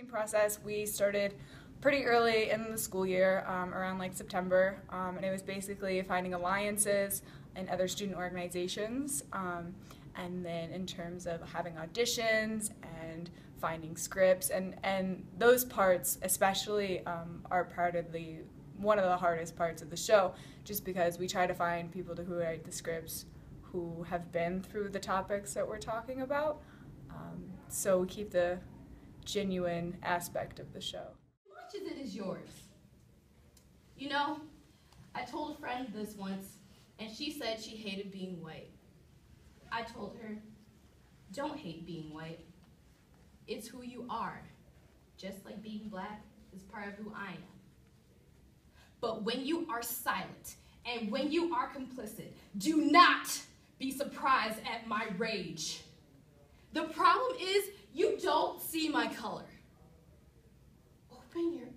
process we started pretty early in the school year um, around like september um, and it was basically finding alliances and other student organizations um, and then in terms of having auditions and finding scripts and, and those parts especially um, are part of the one of the hardest parts of the show just because we try to find people to who write the scripts who have been through the topics that we're talking about um, so we keep the genuine aspect of the show. Much of it is yours. You know, I told a friend this once, and she said she hated being white. I told her, don't hate being white. It's who you are, just like being black is part of who I am. But when you are silent and when you are complicit, do not be surprised at my rage. The problem is you don't see my color. Open your